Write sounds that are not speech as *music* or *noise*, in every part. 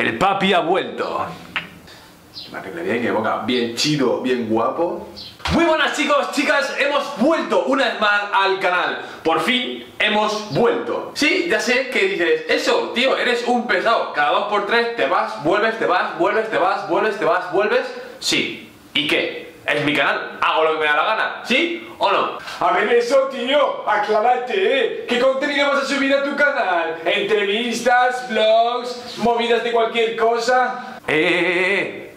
El papi ha vuelto. Bien, que boca bien chido, bien guapo. Muy buenas chicos, chicas, hemos vuelto una vez más al canal. Por fin hemos vuelto. Sí, ya sé que dices, eso, tío, eres un pesado. Cada dos por tres te vas, vuelves, te vas, vuelves, te vas, vuelves, te vas, vuelves. Sí. ¿Y qué? Es mi canal, hago lo que me da la gana, ¿sí o no? A ver eso, tío, aclárate, ¿eh? ¿Qué contenido vas a subir a tu canal? ¿Entrevistas, vlogs, movidas de cualquier cosa? ¡Eh, eh, eh!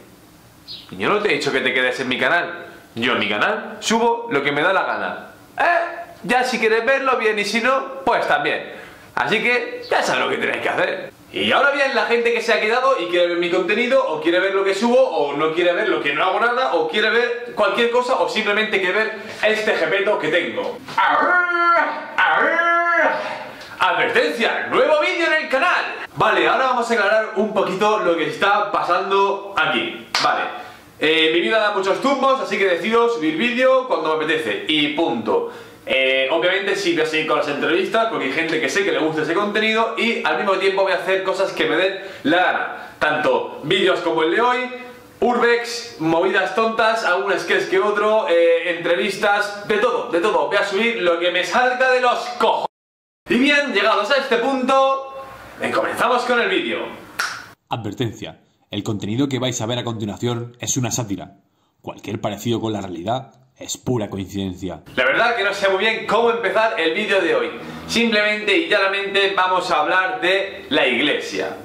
Yo no te he dicho que te quedes en mi canal. Yo en mi canal subo lo que me da la gana. ¿Eh? Ya si quieres verlo bien y si no, pues también. Así que ya sabes lo que tenéis que hacer. Y ahora bien, la gente que se ha quedado y quiere ver mi contenido, o quiere ver lo que subo, o no quiere ver lo que no hago nada, o quiere ver cualquier cosa, o simplemente quiere ver este jepeto que tengo. Advertencia, nuevo vídeo en el canal. Vale, ahora vamos a aclarar un poquito lo que está pasando aquí. Vale, eh, mi vida da muchos tumbos, así que decido subir vídeo cuando me apetece. Y punto. Eh, obviamente sí voy a seguir con las entrevistas porque hay gente que sé que le gusta ese contenido y al mismo tiempo voy a hacer cosas que me den la gana. Tanto vídeos como el de hoy, urbex, movidas tontas, algún sketch que otro, eh, entrevistas, de todo, de todo. Voy a subir lo que me salga de los cojos. Y bien, llegados a este punto, comenzamos con el vídeo. Advertencia. El contenido que vais a ver a continuación es una sátira. Cualquier parecido con la realidad es pura coincidencia. La verdad que no sé muy bien cómo empezar el vídeo de hoy. Simplemente y llanamente vamos a hablar de la iglesia.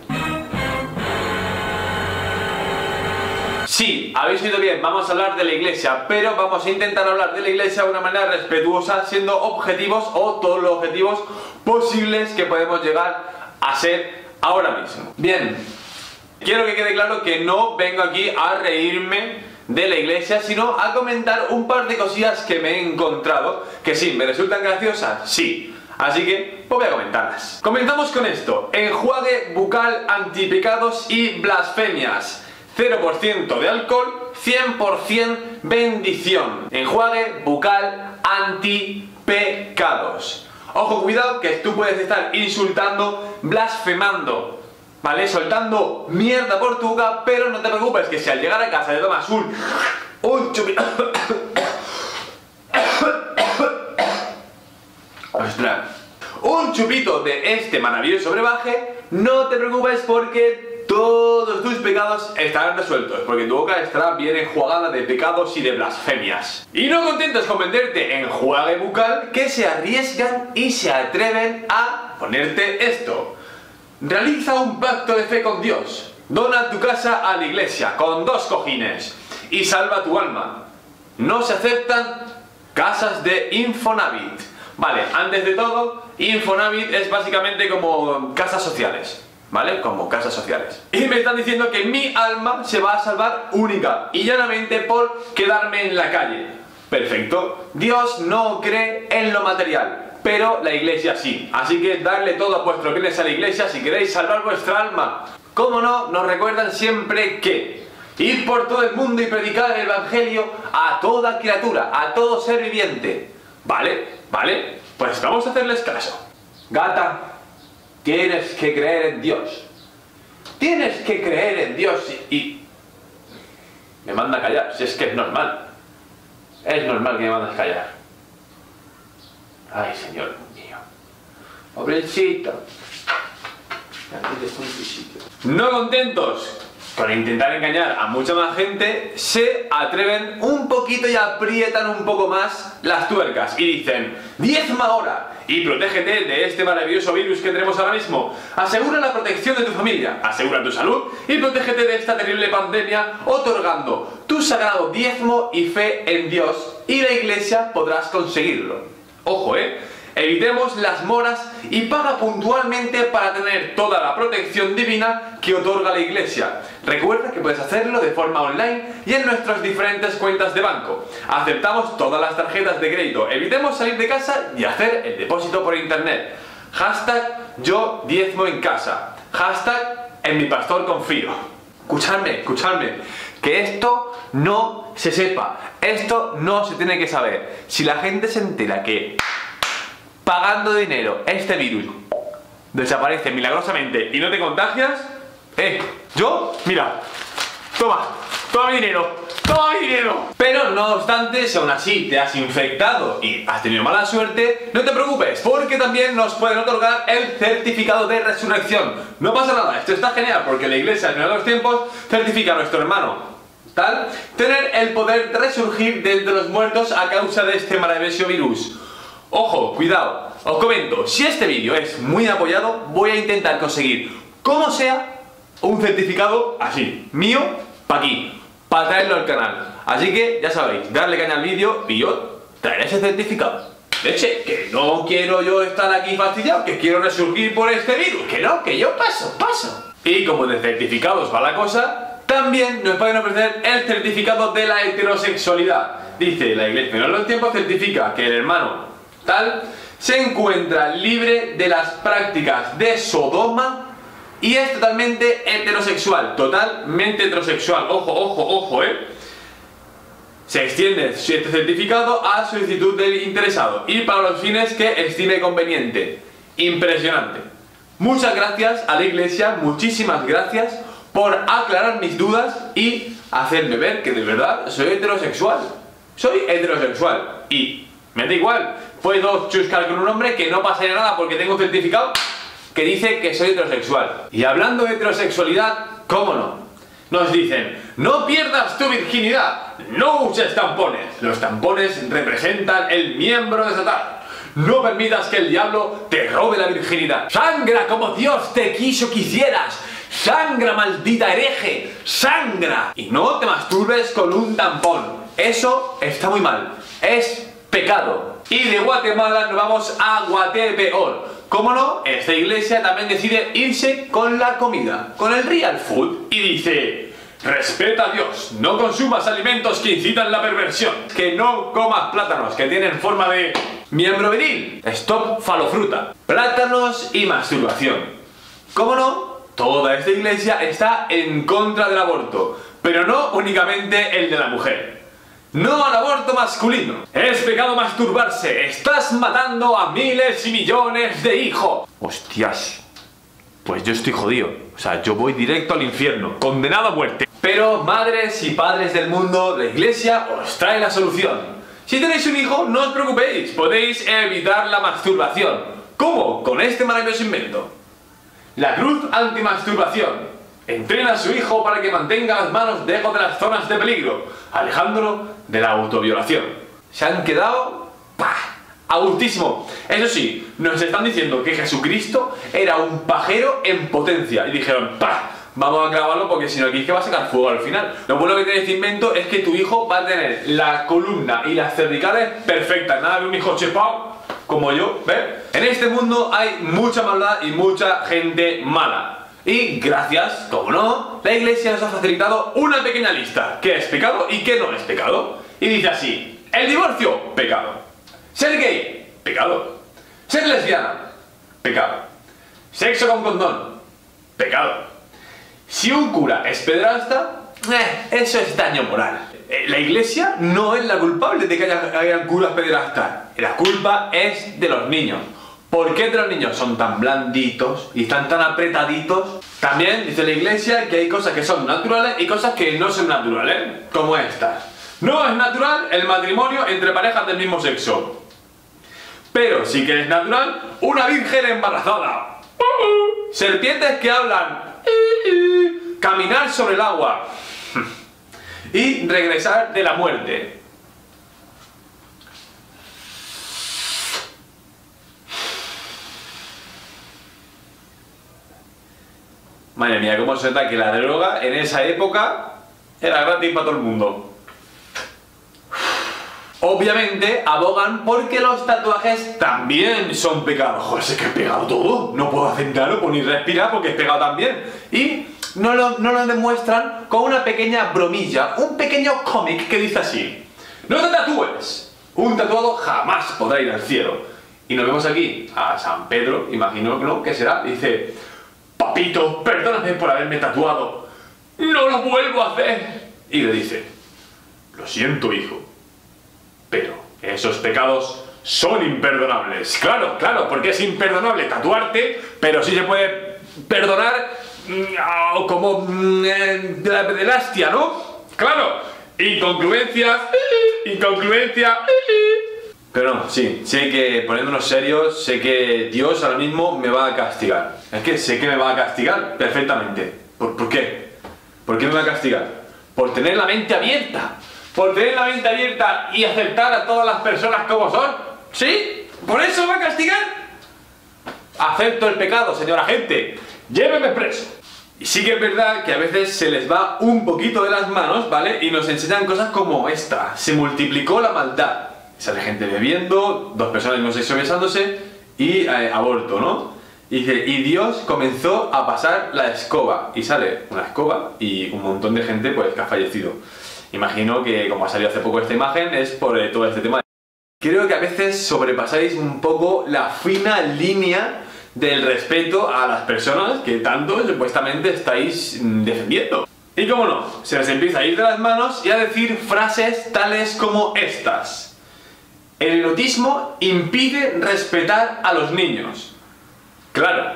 Sí, habéis oído bien, vamos a hablar de la iglesia, pero vamos a intentar hablar de la iglesia de una manera respetuosa, siendo objetivos o todos los objetivos posibles que podemos llegar a ser ahora mismo. Bien, quiero que quede claro que no vengo aquí a reírme de la iglesia, sino a comentar un par de cosillas que me he encontrado, que sí, me resultan graciosas, sí. Así que pues voy a comentarlas. Comenzamos con esto. Enjuague bucal antipecados y blasfemias. 0% de alcohol, 100% bendición. Enjuague bucal antipecados. Ojo, cuidado que tú puedes estar insultando, blasfemando ¿vale? Soltando mierda por tu boca, pero no te preocupes, que si al llegar a casa te tomas un... un chupito... *coughs* ¡Ostras! Un chupito de este maravilloso brebaje, no te preocupes porque todos tus pecados estarán resueltos, porque tu boca estará bien enjuagada de pecados y de blasfemias. Y no contentos con venderte enjuague bucal, que se arriesgan y se atreven a ponerte esto. Realiza un pacto de fe con Dios. Dona tu casa a la iglesia con dos cojines y salva tu alma. No se aceptan casas de Infonavit. Vale, antes de todo, Infonavit es básicamente como casas sociales. ¿Vale? Como casas sociales. Y me están diciendo que mi alma se va a salvar única y llanamente por quedarme en la calle. Perfecto. Dios no cree en lo material pero la iglesia sí. Así que darle todo a vuestro a la iglesia si queréis salvar vuestra alma. Como no, nos recuerdan siempre que ir por todo el mundo y predicar el Evangelio a toda criatura, a todo ser viviente. ¿Vale? ¿Vale? Pues vamos a hacerles caso. Gata, tienes que creer en Dios. Tienes que creer en Dios y... Me manda a callar, si es que es normal. Es normal que me mandes callar. Ay, Señor mío. Pobrecito. No contentos con intentar engañar a mucha más gente, se atreven un poquito y aprietan un poco más las tuercas y dicen, diezma ahora y protégete de este maravilloso virus que tenemos ahora mismo. Asegura la protección de tu familia, asegura tu salud y protégete de esta terrible pandemia otorgando tu sagrado diezmo y fe en Dios y la iglesia podrás conseguirlo. Ojo, ¿eh? Evitemos las moras y paga puntualmente para tener toda la protección divina que otorga la iglesia. Recuerda que puedes hacerlo de forma online y en nuestras diferentes cuentas de banco. Aceptamos todas las tarjetas de crédito. Evitemos salir de casa y hacer el depósito por internet. Hashtag yo diezmo en casa. Hashtag en mi pastor confío. Escuchadme, escuchadme. Que esto no se sepa. Esto no se tiene que saber. Si la gente se entera que pagando dinero este virus desaparece milagrosamente y no te contagias, Eh, yo, mira, toma, toma mi dinero, toma mi dinero. Pero no obstante, si aún así te has infectado y has tenido mala suerte, no te preocupes, porque también nos pueden otorgar el certificado de resurrección. No pasa nada, esto está genial, porque la iglesia al final de los tiempos certifica a nuestro hermano tener el poder de resurgir de entre los muertos a causa de este maravilloso virus. Ojo, cuidado, os comento, si este vídeo es muy apoyado, voy a intentar conseguir, como sea, un certificado así, mío, para aquí, para traerlo al canal. Así que, ya sabéis, darle caña al vídeo y yo traeré ese certificado. Leche, que no quiero yo estar aquí fastidiado, que quiero resurgir por este virus, que no, que yo paso, paso. Y como de certificados va la cosa, también nos pueden ofrecer el certificado de la heterosexualidad. Dice la iglesia, en los tiempos certifica que el hermano tal se encuentra libre de las prácticas de Sodoma y es totalmente heterosexual, totalmente heterosexual. Ojo, ojo, ojo, ¿eh? Se extiende este certificado a solicitud del interesado y para los fines que estime conveniente. Impresionante. Muchas gracias a la iglesia, muchísimas gracias por aclarar mis dudas y hacerme ver que de verdad soy heterosexual. Soy heterosexual y me da igual, puedo chuscar con un hombre que no pasaría nada porque tengo un certificado que dice que soy heterosexual. Y hablando de heterosexualidad, ¿cómo no? Nos dicen, no pierdas tu virginidad, no uses tampones. Los tampones representan el miembro de Satán. No permitas que el diablo te robe la virginidad. Sangra como Dios te quiso que hicieras. ¡Sangra, maldita hereje! ¡Sangra! Y no te masturbes con un tampón. Eso está muy mal. Es pecado. Y de Guatemala nos vamos a Guatepeor. ¿Cómo no? Esta iglesia también decide irse con la comida, con el real food. Y dice, respeta a Dios, no consumas alimentos que incitan la perversión, que no comas plátanos que tienen forma de miembro viril. Stop falofruta. Plátanos y masturbación. ¿Cómo no? Toda esta iglesia está en contra del aborto, pero no únicamente el de la mujer. No al aborto masculino. Es pecado masturbarse. Estás matando a miles y millones de hijos. Hostias. Pues yo estoy jodido. O sea, yo voy directo al infierno. Condenado a muerte. Pero madres y padres del mundo, la iglesia os trae la solución. Si tenéis un hijo, no os preocupéis. Podéis evitar la masturbación. ¿Cómo? Con este maravilloso invento. La cruz antimasturbación. Entrena a su hijo para que mantenga las manos lejos de las zonas de peligro, alejándolo de la autoviolación. Se han quedado ¡pah! Eso sí, nos están diciendo que Jesucristo era un pajero en potencia. Y dijeron, ¡pah! Vamos a grabarlo porque si no aquí es que va a sacar fuego al final. Lo bueno que tiene este invento es que tu hijo va a tener la columna y las cervicales perfectas. Nada de un hijo chepao como yo, ¿ves? En este mundo hay mucha maldad y mucha gente mala. Y gracias, como no, la iglesia nos ha facilitado una pequeña lista. ¿Qué es pecado y qué no es pecado? Y dice así, el divorcio, pecado. Ser gay, pecado. Ser lesbiana, pecado. Sexo con condón, pecado. Si un cura es pedrasta, eh, eso es daño moral. Eh, la iglesia no es la culpable de que haya, hayan curas pederastas. La culpa es de los niños. ¿Por qué los niños son tan blanditos y están tan apretaditos? También dice la iglesia que hay cosas que son naturales y cosas que no son naturales, como estas. No es natural el matrimonio entre parejas del mismo sexo. Pero sí que es natural una virgen embarazada. Serpientes que hablan. Caminar sobre el agua y regresar de la muerte. Madre mía, cómo se nota que la droga en esa época era gratis para todo el mundo. Obviamente abogan porque los tatuajes también son pegados. Joder, es que he pegado todo. No puedo hacer nada, ni respirar porque he pegado también. Y no lo, demuestran con una pequeña bromilla, un pequeño cómic que dice así. No te tatúes. Un tatuado jamás podrá ir al cielo. Y nos vemos aquí a San Pedro, imagino ¿no? que será. Dice, papito, perdóname por haberme tatuado. No lo vuelvo a hacer. Y le dice, lo siento hijo, pero esos pecados son imperdonables. Claro, claro, porque es imperdonable tatuarte, pero sí se puede perdonar mm, como mm, de la pederastia, ¿no? Claro, incongruencias, incongruencia. Pero no, sí, sé que poniéndonos serios, sé que Dios ahora mismo me va a castigar. Es que sé que me va a castigar perfectamente. ¿Por, por qué? ¿Por qué me va a castigar? Por tener la mente abierta. Por tener la mente abierta y aceptar a todas las personas como son. ¿Sí? ¿Por eso me va a castigar? Acepto el pecado, señora gente. Lléveme preso. Y sí que es verdad que a veces se les va un poquito de las manos, ¿vale? Y nos enseñan cosas como esta. Se multiplicó la maldad. Sale gente bebiendo, dos personas no sexo besándose y eh, aborto, ¿no? Y dice, y Dios comenzó a pasar la escoba. Y sale una escoba y un montón de gente pues que ha fallecido. Imagino que como ha salido hace poco esta imagen es por eh, todo este tema. Creo que a veces sobrepasáis un poco la fina línea del respeto a las personas que tanto supuestamente estáis mm, defendiendo. Y cómo no, se les empieza a ir de las manos y a decir frases tales como estas. El erotismo impide respetar a los niños. Claro,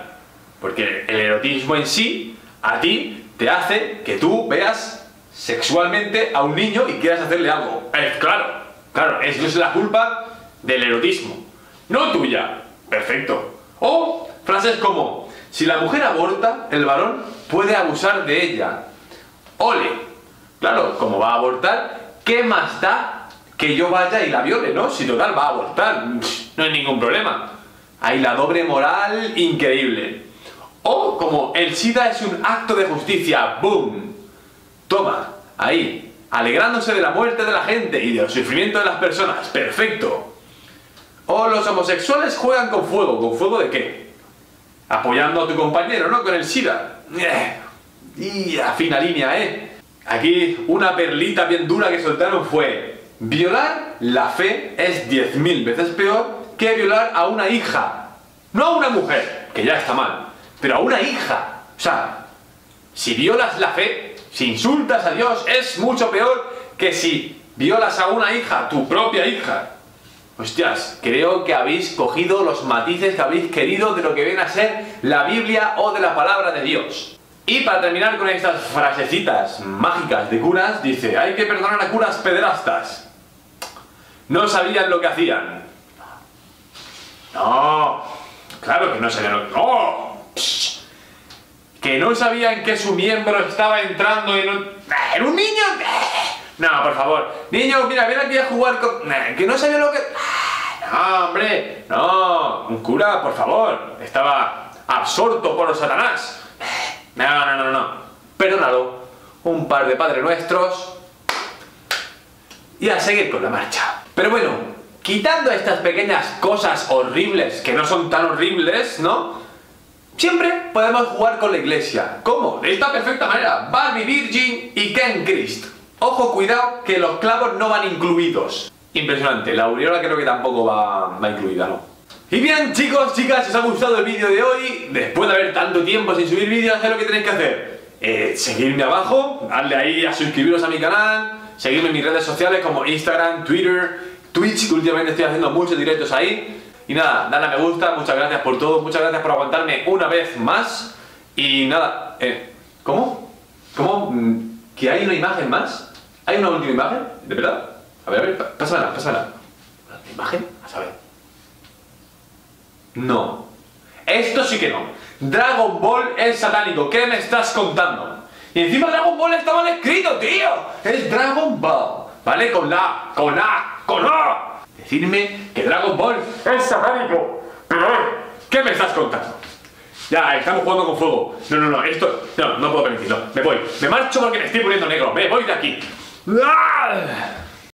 porque el erotismo en sí a ti te hace que tú veas sexualmente a un niño y quieras hacerle algo. Es claro, claro, eso es la culpa del erotismo, no tuya. Perfecto. O frases como, si la mujer aborta, el varón puede abusar de ella. Ole. Claro, como va a abortar, ¿qué más da que yo vaya y la viole, no? Si total va a abortar, no hay ningún problema. Hay la doble moral increíble. O como el SIDA es un acto de justicia, ¡boom! Toma, ahí, alegrándose de la muerte de la gente y del sufrimiento de las personas, perfecto. O los homosexuales juegan con fuego, ¿con fuego de qué? Apoyando a tu compañero, ¿no? Con el SIDA. Eh, y a fina línea, ¿eh? Aquí una perlita bien dura que soltaron fue Violar la fe es 10.000 veces peor que violar a una hija. No a una mujer, que ya está mal, pero a una hija. O sea, si violas la fe, si insultas a Dios, es mucho peor que si violas a una hija, tu propia hija. Hostias, creo que habéis cogido los matices que habéis querido de lo que viene a ser la Biblia o de la palabra de Dios. Y para terminar con estas frasecitas mágicas de curas, dice, hay que perdonar a curas pederastas. No sabían lo que hacían. No, claro que no sabían lo que... ¡No! Que no sabían que su miembro estaba entrando en un... ¿En un niño? No, por favor. Niño, mira, ven aquí a jugar con... Que no sabía lo que... No, hombre. No, un cura, por favor. Estaba absorto por Satanás. No, no, no, no. Perdónalo. Un par de Padre Nuestros. Y a seguir con la marcha. Pero bueno, quitando estas pequeñas cosas horribles, que no son tan horribles, ¿no? Siempre podemos jugar con la iglesia. ¿Cómo? De esta perfecta manera. Barbie Virgin y Ken Christ. Ojo, cuidado, que los clavos no van incluidos. Impresionante. La aureola creo que tampoco va, va incluida, ¿no? Y bien, chicos, chicas, si os ha gustado el vídeo de hoy, después de haber tanto tiempo sin subir vídeos, ¿sabes lo que tenéis que hacer? Eh, seguirme abajo, darle ahí a suscribiros a mi canal, seguirme en mis redes sociales como Instagram, Twitter, Twitch, que últimamente estoy haciendo muchos directos ahí. Y nada, dale a me gusta, muchas gracias por todo, muchas gracias por aguantarme una vez más. Y nada, eh, ¿cómo? ¿Cómo? Mm, ¿Que hay una imagen más? ¿Hay una última imagen? ¿De verdad? A ver, a ver, pásamela, pásamela. ¿Una imagen? A saber. No. Esto sí que no. Dragon Ball es satánico. ¿Qué me estás contando? Y encima Dragon Ball está mal escrito, tío. Es Dragon Ball. ¿Vale? Con la, con A, con A. Decirme que Dragon Ball es satánico. Pero, ¿qué me estás contando? Ya, estamos jugando con fuego. No, no, no, esto. No, no puedo permitirlo. Me voy. Me marcho porque me estoy poniendo negro. Me voy de aquí. ¡Ah!